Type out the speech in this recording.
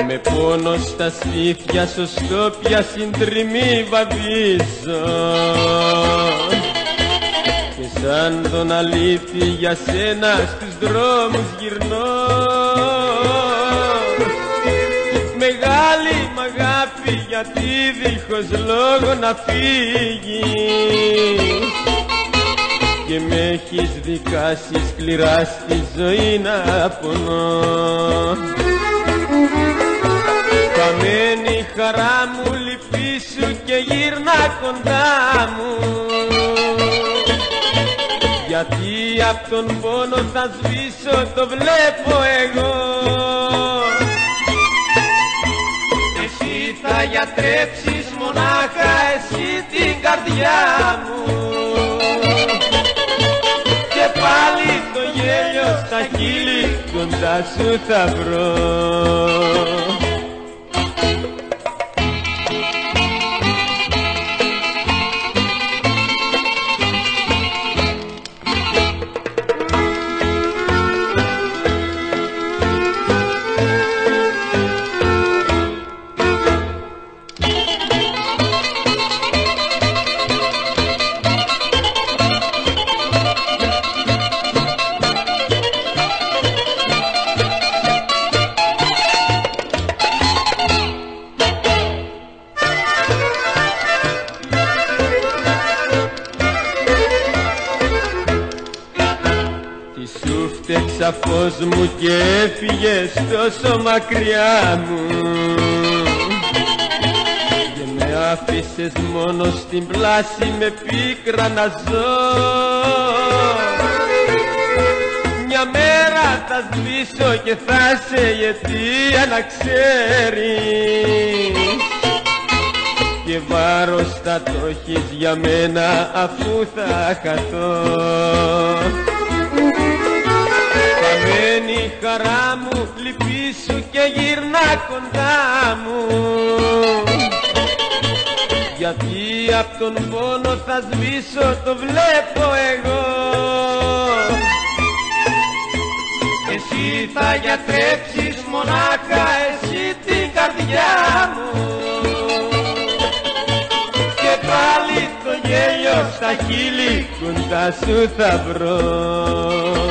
Μόνο στα στήθια σωστόπια συντριμή βαδίζω. Και σαν τον αλήθη για σένα στους δρόμους γυρνώ. Μεγάλη μ' αγάπη γιατί δίχως λόγο να φύγεις. Και με έχεις δικάσει σκληρά στη ζωή να πονώ χαρά μου λυπήσου και γύρνα κοντά μου. Γιατί απ' τον πόνο θα σβήσω το βλέπω εγώ. Εσύ θα γιατρέψεις μονάχα εσύ την καρδιά μου. Και πάλι το γέλιο στα χείλη κοντά σου θα βρω φταίξα φως μου και έφυγες τόσο μακριά μου. Και με άφησες μόνο στην πλάση με πίκρα να ζω. Μια μέρα θα σβήσω και θα σε η αιτία να ξέρεις και βάρος θα το έχεις για μένα αφού θα χαθώ Χαμένη χαρά μου λυπήσου και γυρνά κοντά μου. Γιατί απ' τον πόνο θα σβήσω το βλέπω εγώ. Εσύ θα γιατρέψεις μονάχα εσύ την καρδιά μου. Και πάλι το γέλιο στα χείλη κοντά σου θα βρω